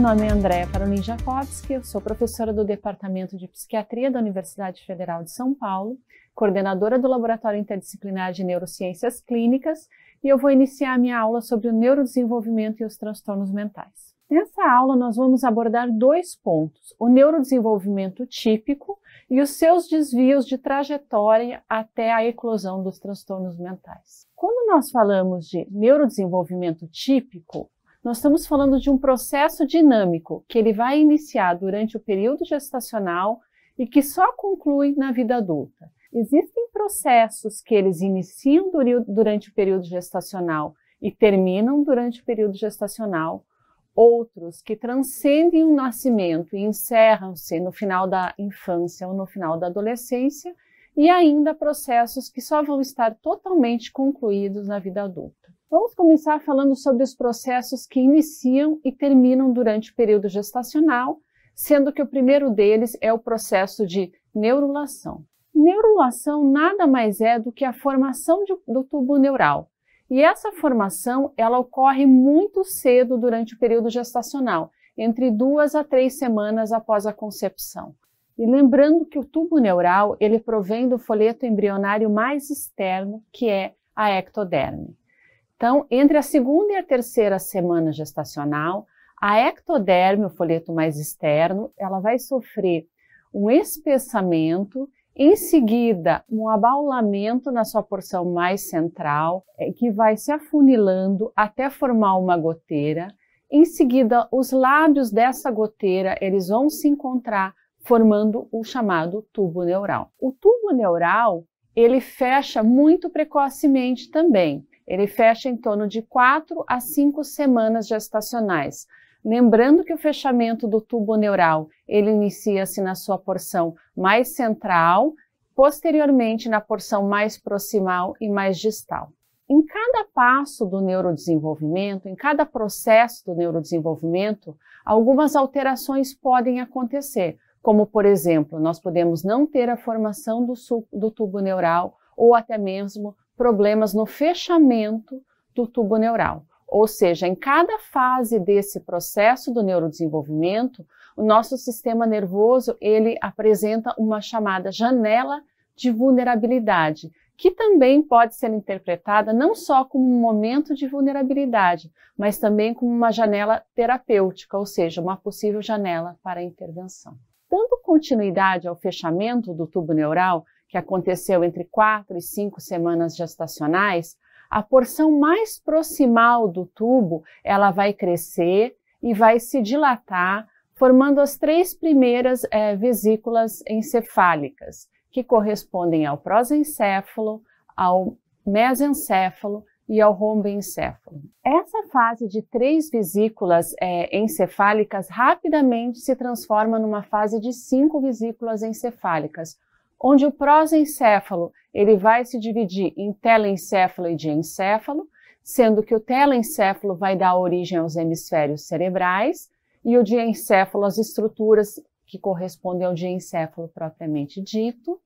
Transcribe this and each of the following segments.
nome é Andréa Karolin Jakovski, eu sou professora do Departamento de Psiquiatria da Universidade Federal de São Paulo, coordenadora do Laboratório Interdisciplinar de Neurociências Clínicas e eu vou iniciar a minha aula sobre o neurodesenvolvimento e os transtornos mentais. Nessa aula, nós vamos abordar dois pontos: o neurodesenvolvimento típico e os seus desvios de trajetória até a eclosão dos transtornos mentais. Quando nós falamos de neurodesenvolvimento típico, nós estamos falando de um processo dinâmico que ele vai iniciar durante o período gestacional e que só conclui na vida adulta. Existem processos que eles iniciam durante o período gestacional e terminam durante o período gestacional, outros que transcendem o nascimento e encerram-se no final da infância ou no final da adolescência, e ainda processos que só vão estar totalmente concluídos na vida adulta. Vamos começar falando sobre os processos que iniciam e terminam durante o período gestacional, sendo que o primeiro deles é o processo de neurulação. Neurulação nada mais é do que a formação de, do tubo neural. E essa formação ela ocorre muito cedo durante o período gestacional, entre duas a três semanas após a concepção. E lembrando que o tubo neural ele provém do folheto embrionário mais externo, que é a ectoderme. Então, entre a segunda e a terceira semana gestacional, a ectoderme, o folheto mais externo, ela vai sofrer um espessamento, em seguida um abaulamento na sua porção mais central, é, que vai se afunilando até formar uma goteira. Em seguida, os lábios dessa goteira, eles vão se encontrar formando o chamado tubo neural. O tubo neural, ele fecha muito precocemente também. Ele fecha em torno de 4 a 5 semanas gestacionais. Lembrando que o fechamento do tubo neural, ele inicia-se na sua porção mais central, posteriormente na porção mais proximal e mais distal. Em cada passo do neurodesenvolvimento, em cada processo do neurodesenvolvimento, algumas alterações podem acontecer, como por exemplo, nós podemos não ter a formação do, do tubo neural ou até mesmo problemas no fechamento do tubo neural. Ou seja, em cada fase desse processo do neurodesenvolvimento, o nosso sistema nervoso ele apresenta uma chamada janela de vulnerabilidade, que também pode ser interpretada não só como um momento de vulnerabilidade, mas também como uma janela terapêutica, ou seja, uma possível janela para intervenção. Dando continuidade ao fechamento do tubo neural, que aconteceu entre quatro e cinco semanas gestacionais, a porção mais proximal do tubo ela vai crescer e vai se dilatar, formando as três primeiras é, vesículas encefálicas, que correspondem ao prosencéfalo, ao mesencéfalo e ao romboencéfalo. Essa fase de três vesículas é, encefálicas rapidamente se transforma numa fase de cinco vesículas encefálicas, onde o prosencéfalo ele vai se dividir em telencéfalo e diencéfalo, sendo que o telencéfalo vai dar origem aos hemisférios cerebrais e o diencéfalo às estruturas que correspondem ao diencéfalo propriamente dito.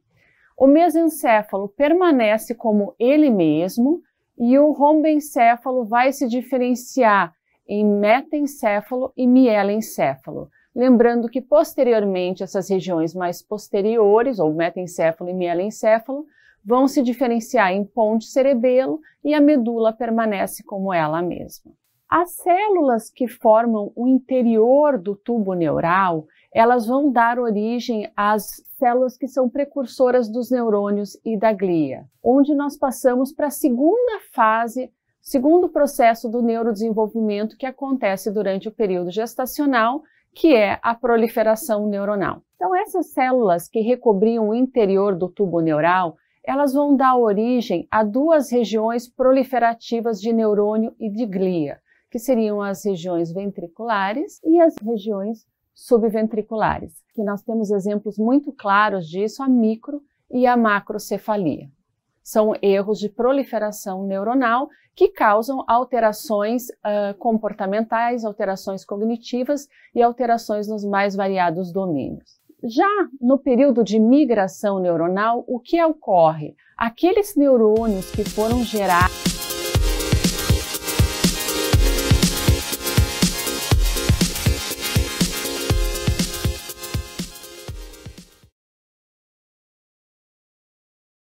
O mesencéfalo permanece como ele mesmo e o rombencéfalo vai se diferenciar em metaencéfalo e mielencéfalo. Lembrando que posteriormente essas regiões mais posteriores, ou metaencéfalo e mielencéfalo, vão se diferenciar em ponte cerebelo e a medula permanece como ela mesma. As células que formam o interior do tubo neural, elas vão dar origem às células que são precursoras dos neurônios e da glia, onde nós passamos para a segunda fase, segundo processo do neurodesenvolvimento que acontece durante o período gestacional, que é a proliferação neuronal. Então, essas células que recobriam o interior do tubo neural, elas vão dar origem a duas regiões proliferativas de neurônio e de glia, que seriam as regiões ventriculares e as regiões subventriculares, que nós temos exemplos muito claros disso, a micro e a macrocefalia. São erros de proliferação neuronal que causam alterações uh, comportamentais, alterações cognitivas e alterações nos mais variados domínios. Já no período de migração neuronal, o que ocorre? Aqueles neurônios que foram gerados